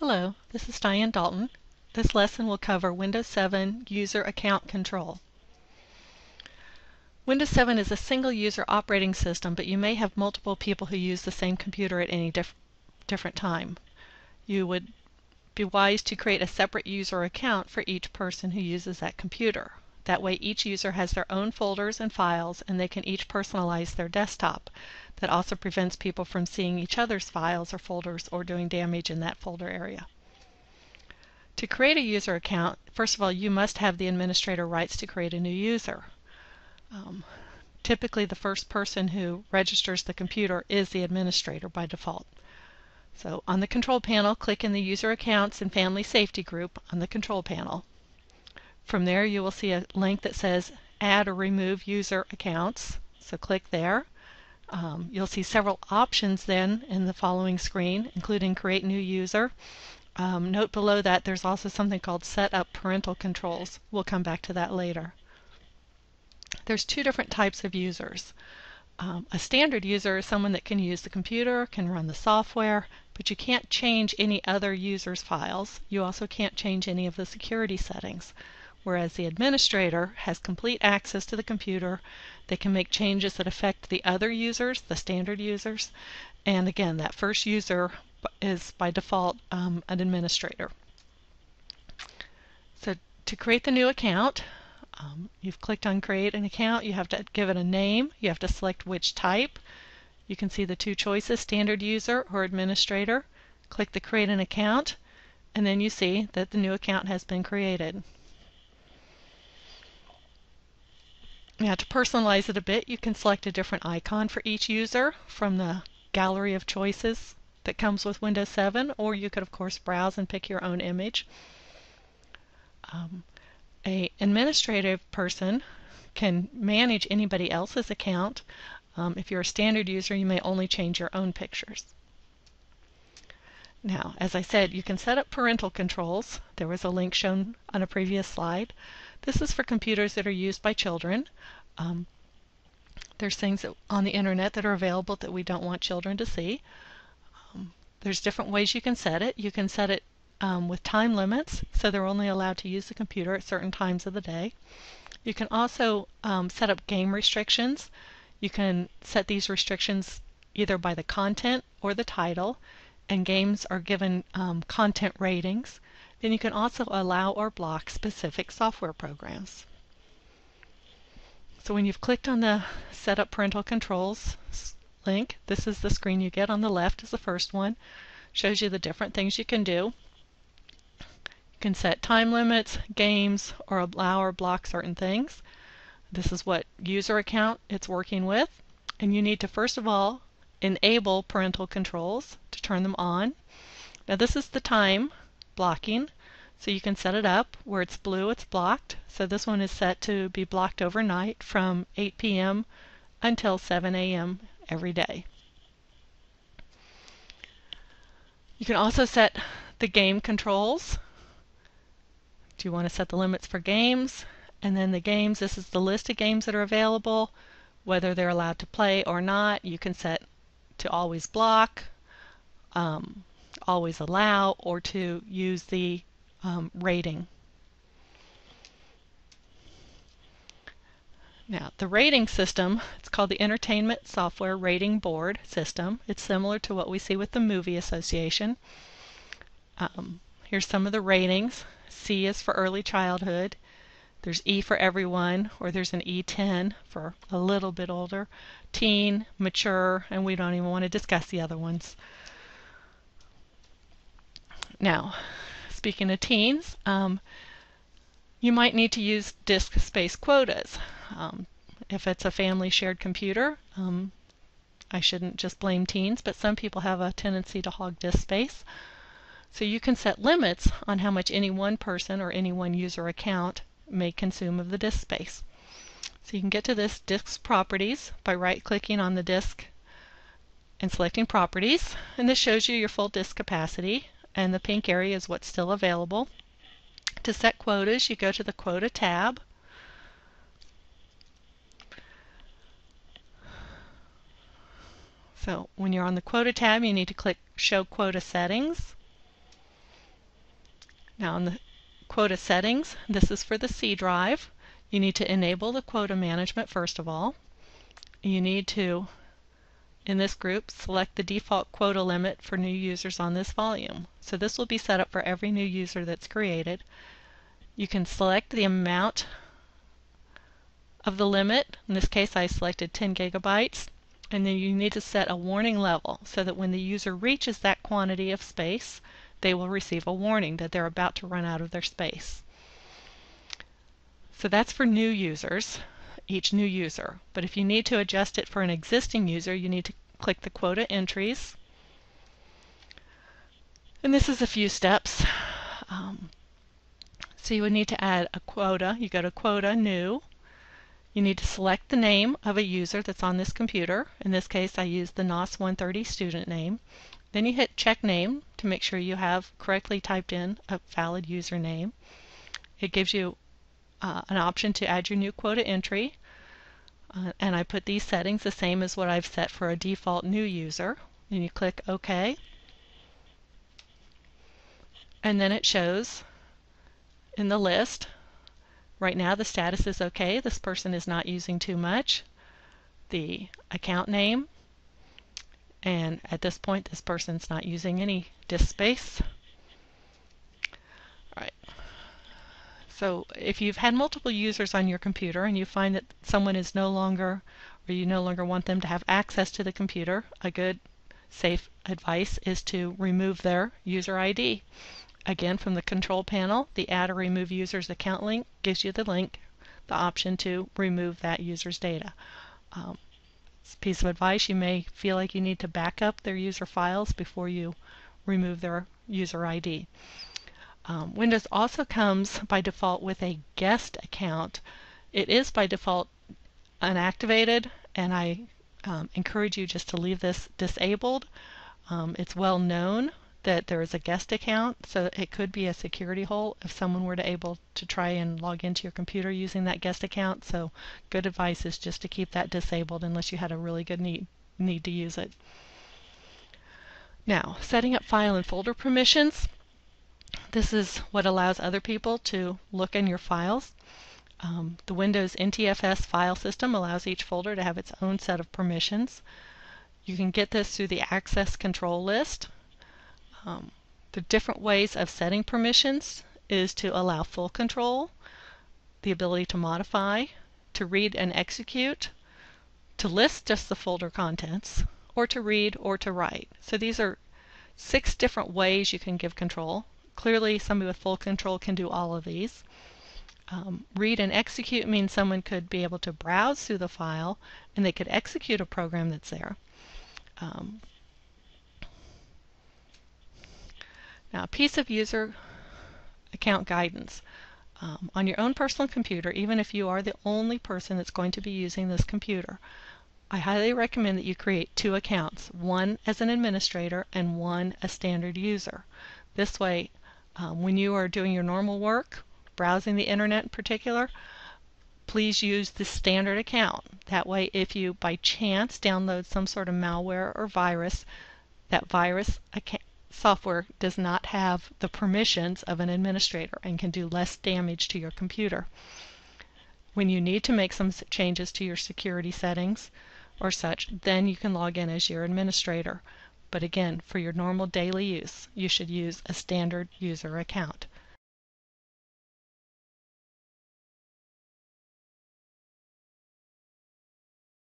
Hello, this is Diane Dalton. This lesson will cover Windows 7 User Account Control. Windows 7 is a single user operating system, but you may have multiple people who use the same computer at any diff different time. You would be wise to create a separate user account for each person who uses that computer. That way each user has their own folders and files and they can each personalize their desktop. That also prevents people from seeing each other's files or folders or doing damage in that folder area. To create a user account, first of all, you must have the administrator rights to create a new user. Um, typically the first person who registers the computer is the administrator by default. So on the control panel, click in the User Accounts and Family Safety group on the control panel. From there you will see a link that says Add or Remove User Accounts. So click there. Um, you'll see several options then in the following screen, including Create New User. Um, note below that there's also something called Set Up Parental Controls. We'll come back to that later. There's two different types of users. Um, a standard user is someone that can use the computer, can run the software, but you can't change any other user's files. You also can't change any of the security settings whereas the administrator has complete access to the computer. They can make changes that affect the other users, the standard users, and again, that first user is by default um, an administrator. So to create the new account, um, you've clicked on create an account, you have to give it a name, you have to select which type. You can see the two choices, standard user or administrator. Click the create an account, and then you see that the new account has been created. Now to personalize it a bit, you can select a different icon for each user from the gallery of choices that comes with Windows 7, or you could of course browse and pick your own image. Um, a administrative person can manage anybody else's account. Um, if you're a standard user, you may only change your own pictures. Now, as I said, you can set up parental controls. There was a link shown on a previous slide. This is for computers that are used by children. Um, there's things that, on the internet that are available that we don't want children to see. Um, there's different ways you can set it. You can set it um, with time limits, so they're only allowed to use the computer at certain times of the day. You can also um, set up game restrictions. You can set these restrictions either by the content or the title, and games are given um, content ratings. Then you can also allow or block specific software programs. So when you've clicked on the Set up Parental Controls link, this is the screen you get on the left is the first one. Shows you the different things you can do. You can set time limits, games, or allow or block certain things. This is what user account it's working with. And you need to first of all enable parental controls to turn them on. Now this is the time blocking. So you can set it up where it's blue, it's blocked. So this one is set to be blocked overnight from 8 p.m. until 7 a.m. every day. You can also set the game controls. Do you want to set the limits for games? And then the games, this is the list of games that are available, whether they're allowed to play or not. You can set to always block, um, always allow, or to use the um, rating. Now, the rating system, it's called the Entertainment Software Rating Board system. It's similar to what we see with the Movie Association. Um, here's some of the ratings. C is for early childhood. There's E for everyone, or there's an E10 for a little bit older. Teen, mature, and we don't even want to discuss the other ones. Now, speaking of teens, um, you might need to use disk space quotas. Um, if it's a family shared computer, um, I shouldn't just blame teens, but some people have a tendency to hog disk space. So you can set limits on how much any one person or any one user account may consume of the disk space. So you can get to this disk's properties by right-clicking on the disk and selecting properties. And this shows you your full disk capacity and the pink area is what's still available. To set quotas, you go to the Quota tab. So when you're on the Quota tab, you need to click Show Quota Settings. Now in the quota settings, this is for the C drive. You need to enable the quota management first of all. You need to, in this group, select the default quota limit for new users on this volume. So this will be set up for every new user that's created. You can select the amount of the limit. In this case I selected 10 gigabytes. And then you need to set a warning level so that when the user reaches that quantity of space, they will receive a warning that they're about to run out of their space. So that's for new users, each new user. But if you need to adjust it for an existing user, you need to click the quota entries. And this is a few steps. Um, so you would need to add a quota. You go to quota, new. You need to select the name of a user that's on this computer. In this case, I use the NOS 130 student name. Then you hit check name to make sure you have correctly typed in a valid username. It gives you uh, an option to add your new quota entry. Uh, and I put these settings the same as what I've set for a default new user. And you click OK. And then it shows in the list. Right now the status is OK. This person is not using too much. The account name, and at this point, this person's not using any disk space. All right. So if you've had multiple users on your computer and you find that someone is no longer, or you no longer want them to have access to the computer, a good safe advice is to remove their user ID. Again, from the control panel, the Add or Remove Users Account link gives you the link, the option to remove that user's data. Um, piece of advice, you may feel like you need to back up their user files before you remove their user ID. Um, Windows also comes by default with a guest account. It is by default unactivated, and I um, encourage you just to leave this disabled. Um, it's well known that there is a guest account, so it could be a security hole if someone were to able to try and log into your computer using that guest account. So good advice is just to keep that disabled unless you had a really good need, need to use it. Now, setting up file and folder permissions. This is what allows other people to look in your files. Um, the Windows NTFS file system allows each folder to have its own set of permissions. You can get this through the access control list. Um, the different ways of setting permissions is to allow full control, the ability to modify, to read and execute, to list just the folder contents, or to read or to write. So these are six different ways you can give control. Clearly somebody with full control can do all of these. Um, read and execute means someone could be able to browse through the file and they could execute a program that's there. Um, Now, a piece of user account guidance. Um, on your own personal computer, even if you are the only person that's going to be using this computer, I highly recommend that you create two accounts, one as an administrator and one a standard user. This way, um, when you are doing your normal work, browsing the internet in particular, please use the standard account. That way, if you by chance download some sort of malware or virus, that virus software does not have the permissions of an administrator and can do less damage to your computer. When you need to make some changes to your security settings or such, then you can log in as your administrator. But again, for your normal daily use, you should use a standard user account.